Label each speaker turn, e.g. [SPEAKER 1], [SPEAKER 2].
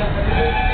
[SPEAKER 1] Yeah.